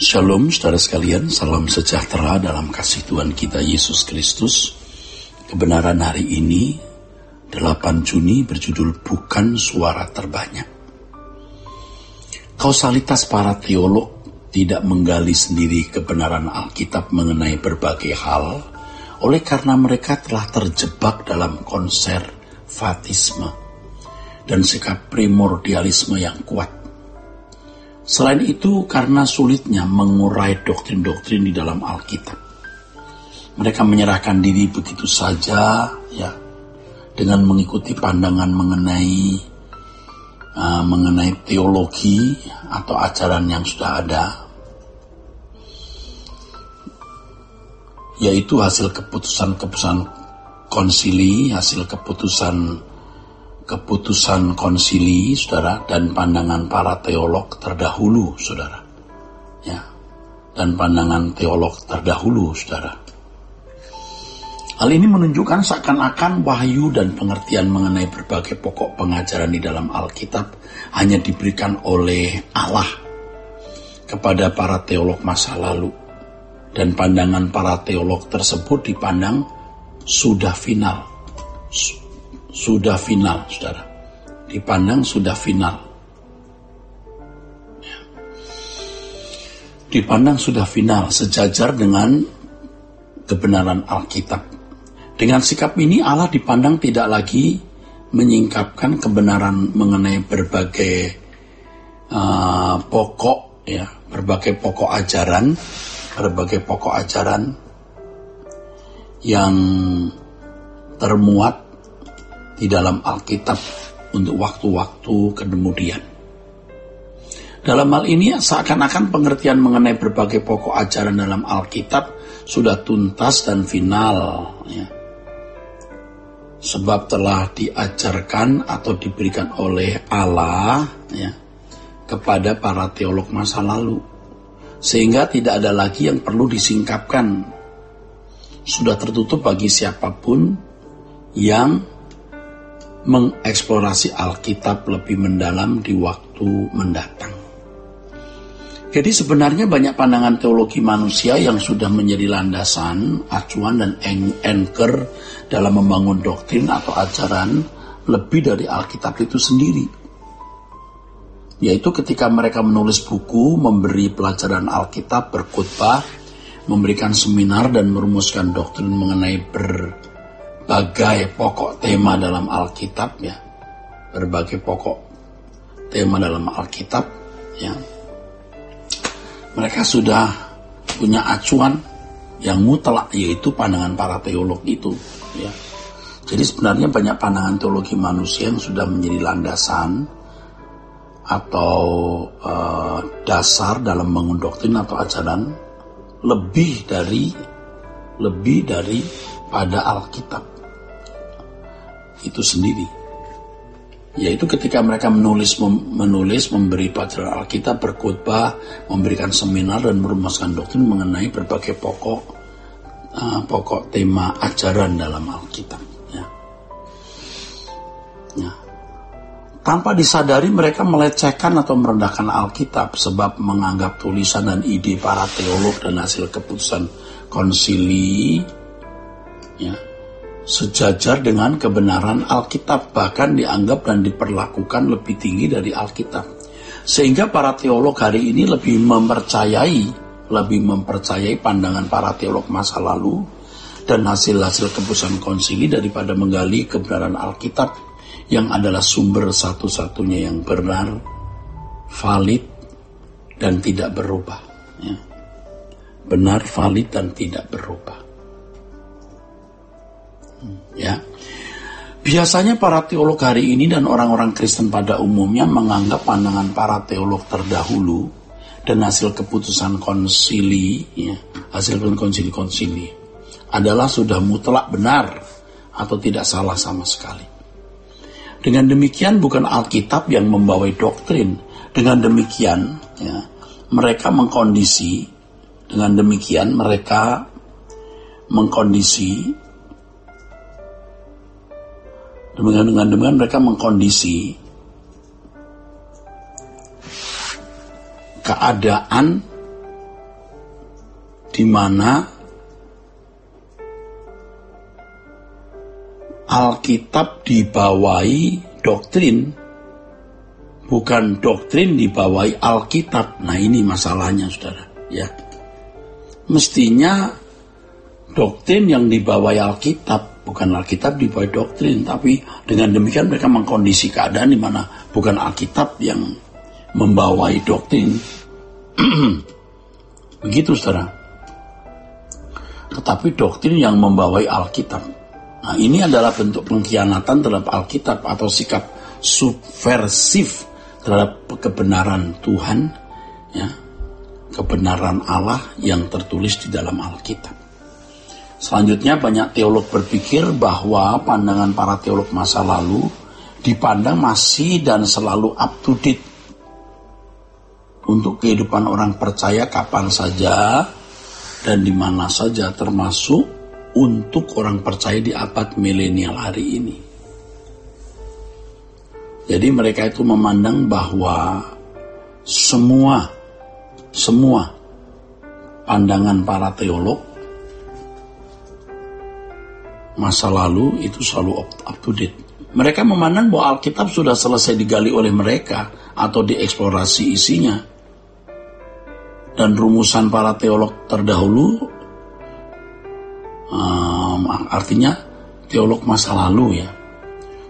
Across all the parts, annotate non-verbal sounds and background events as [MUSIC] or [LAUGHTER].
Shalom saudara sekalian, salam sejahtera dalam kasih Tuhan kita Yesus Kristus. Kebenaran hari ini 8 Juni berjudul Bukan Suara Terbanyak. Kausalitas para teolog tidak menggali sendiri kebenaran Alkitab mengenai berbagai hal oleh karena mereka telah terjebak dalam konservatisme dan sikap primordialisme yang kuat Selain itu, karena sulitnya mengurai doktrin-doktrin di dalam Alkitab. Mereka menyerahkan diri begitu saja, ya, dengan mengikuti pandangan mengenai uh, mengenai teologi atau ajaran yang sudah ada, yaitu hasil keputusan-keputusan konsili, hasil keputusan keputusan konsili, saudara, dan pandangan para teolog terdahulu, saudara. Ya, dan pandangan teolog terdahulu, saudara. Hal ini menunjukkan seakan-akan wahyu dan pengertian mengenai berbagai pokok pengajaran di dalam Alkitab hanya diberikan oleh Allah kepada para teolog masa lalu. Dan pandangan para teolog tersebut dipandang sudah final, sudah final, saudara. Dipandang sudah final. Ya. Dipandang sudah final, sejajar dengan kebenaran Alkitab. Dengan sikap ini Allah dipandang tidak lagi menyingkapkan kebenaran mengenai berbagai uh, pokok ya, berbagai pokok ajaran, berbagai pokok ajaran yang termuat di dalam Alkitab untuk waktu-waktu kemudian. Dalam hal ini seakan-akan pengertian mengenai berbagai pokok ajaran dalam Alkitab sudah tuntas dan final. Ya. Sebab telah diajarkan atau diberikan oleh Allah ya, kepada para teolog masa lalu. Sehingga tidak ada lagi yang perlu disingkapkan. Sudah tertutup bagi siapa pun yang mengeksplorasi Alkitab lebih mendalam di waktu mendatang. Jadi sebenarnya banyak pandangan teologi manusia yang sudah menjadi landasan, acuan dan anchor dalam membangun doktrin atau ajaran lebih dari Alkitab itu sendiri. Yaitu ketika mereka menulis buku, memberi pelajaran Alkitab, berkhotbah, memberikan seminar dan merumuskan doktrin mengenai ber berbagai pokok tema dalam Alkitab ya. Berbagai pokok tema dalam Alkitab ya. Mereka sudah punya acuan yang mutlak yaitu pandangan para teolog itu ya. Jadi sebenarnya banyak pandangan teologi manusia yang sudah menjadi landasan atau uh, dasar dalam bangun doktrin atau ajaran lebih dari lebih dari pada Alkitab itu sendiri. Yaitu ketika mereka menulis menulis memberi pelajaran Alkitab, berkhotbah, memberikan seminar dan merumuskan doktrin mengenai berbagai pokok uh, pokok tema ajaran dalam Alkitab. Ya. Ya. Tanpa disadari mereka melecehkan atau merendahkan Alkitab sebab menganggap tulisan dan ide para teolog dan hasil keputusan konsili ya, sejajar dengan kebenaran Alkitab, bahkan dianggap dan diperlakukan lebih tinggi dari Alkitab. Sehingga para teolog hari ini lebih mempercayai, lebih mempercayai pandangan para teolog masa lalu dan hasil-hasil keputusan konsili daripada menggali kebenaran Alkitab yang adalah sumber satu-satunya yang benar, valid, dan tidak berubah. Ya. Benar, valid, dan tidak berubah. Ya. Biasanya para teolog hari ini dan orang-orang Kristen pada umumnya menganggap pandangan para teolog terdahulu dan hasil keputusan konsili, ya, hasil konsili-konsili adalah sudah mutlak benar atau tidak salah sama sekali. Dengan demikian bukan Alkitab yang membawai doktrin. Dengan demikian ya, mereka mengkondisi dengan demikian mereka mengkondisi Demikian dengan demikian mereka mengkondisi keadaan di mana Alkitab dibawahi doktrin, bukan doktrin dibawahi Alkitab. Nah ini masalahnya saudara. Ya, mestinya doktrin yang dibawahi Alkitab, bukan Alkitab dibawahi doktrin, tapi dengan demikian mereka mengkondisi keadaan di mana bukan Alkitab yang membawai doktrin. [CLEARS THROAT] Begitu saudara. Tetapi doktrin yang membawai Alkitab. Nah, ini adalah bentuk pengkhianatan terhadap Alkitab atau sikap subversif terhadap kebenaran Tuhan, ya, kebenaran Allah yang tertulis di dalam Alkitab. Selanjutnya banyak teolog berpikir bahwa pandangan para teolog masa lalu dipandang masih dan selalu up to date untuk kehidupan orang percaya kapan saja dan di mana saja termasuk untuk orang percaya di abad milenial hari ini. Jadi mereka itu memandang bahwa semua semua pandangan para teolog masa lalu itu selalu up to date. Mereka memandang bahwa Alkitab sudah selesai digali oleh mereka atau dieksplorasi isinya. Dan rumusan para teolog terdahulu um, artinya teolog masa lalu ya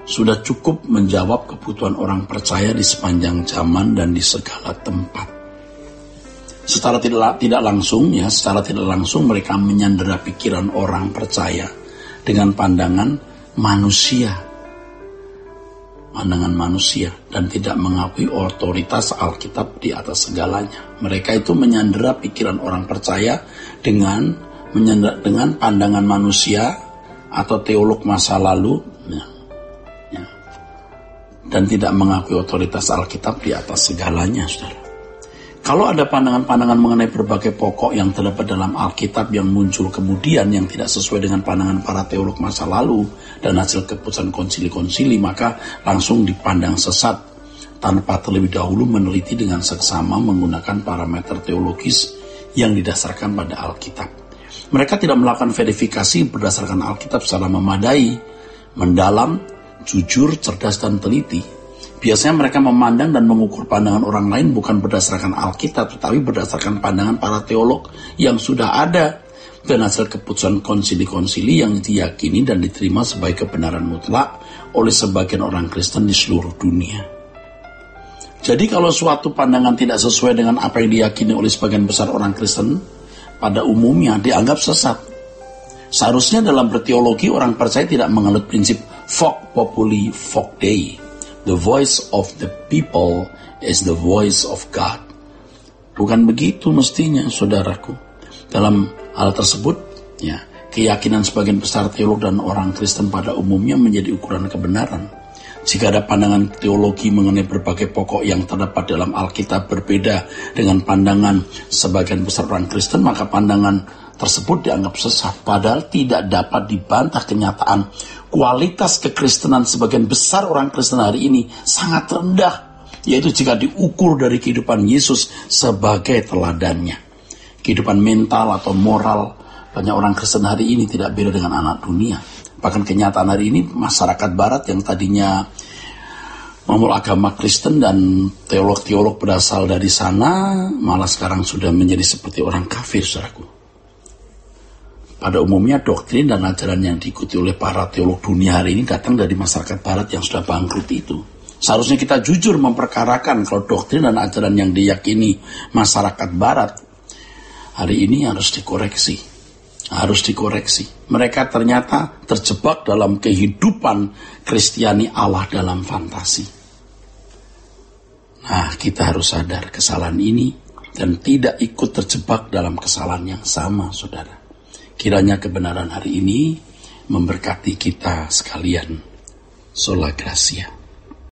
sudah cukup menjawab kebutuhan orang percaya di sepanjang zaman dan di segala tempat. Secara tidak tidak langsung ya, secara tidak langsung mereka menyandera pikiran orang percaya dengan pandangan manusia. Pandangan manusia dan tidak mengakui otoritas Alkitab di atas segalanya. Mereka itu menyandera pikiran orang percaya dengan dengan pandangan manusia atau teolog masa lalu ya, ya, dan tidak mengakui otoritas Alkitab di atas segalanya, saudara. Kalau ada pandangan-pandangan mengenai berbagai pokok yang terdapat dalam Alkitab yang muncul kemudian yang tidak sesuai dengan pandangan para teolog masa lalu dan hasil keputusan konsili-konsili, maka langsung dipandang sesat tanpa terlebih dahulu meneliti dengan seksama menggunakan parameter teologis yang didasarkan pada Alkitab. Mereka tidak melakukan verifikasi berdasarkan Alkitab secara memadai, mendalam, jujur, cerdas, dan teliti. Biasanya mereka memandang dan mengukur pandangan orang lain bukan berdasarkan Alkitab, tetapi berdasarkan pandangan para teolog yang sudah ada dan hasil keputusan konsili-konsili yang diyakini dan diterima sebagai kebenaran mutlak oleh sebagian orang Kristen di seluruh dunia. Jadi kalau suatu pandangan tidak sesuai dengan apa yang diyakini oleh sebagian besar orang Kristen, pada umumnya dianggap sesat. Seharusnya dalam berteologi orang percaya tidak menganut prinsip Vox Populi Vox Dei. The voice of the people is the voice of God. Bukan begitu mestinya, saudaraku. Dalam hal tersebut, ya, keyakinan sebagian besar teolog dan orang Kristen pada umumnya menjadi ukuran kebenaran. Jika ada pandangan teologi mengenai berbagai pokok yang terdapat dalam Alkitab berbeda dengan pandangan sebagian besar orang Kristen, maka pandangan tersebut dianggap sesat. Padahal tidak dapat dibantah kenyataan kualitas kekristenan sebagian besar orang Kristen hari ini sangat rendah. Yaitu jika diukur dari kehidupan Yesus sebagai teladannya. Kehidupan mental atau moral banyak orang Kristen hari ini tidak beda dengan anak dunia Bahkan kenyataan hari ini masyarakat barat yang tadinya memeluk agama Kristen dan teolog-teolog berasal dari sana malah sekarang sudah menjadi seperti orang kafir saudaraku. Pada umumnya doktrin dan ajaran yang diikuti oleh para teolog dunia hari ini datang dari masyarakat barat yang sudah bangkrut itu. Seharusnya kita jujur memperkarakan kalau doktrin dan ajaran yang diyakini masyarakat barat hari ini harus dikoreksi harus dikoreksi. Mereka ternyata terjebak dalam kehidupan Kristiani Allah dalam fantasi. Nah, kita harus sadar kesalahan ini dan tidak ikut terjebak dalam kesalahan yang sama, saudara. Kiranya kebenaran hari ini memberkati kita sekalian. Sola Gracia.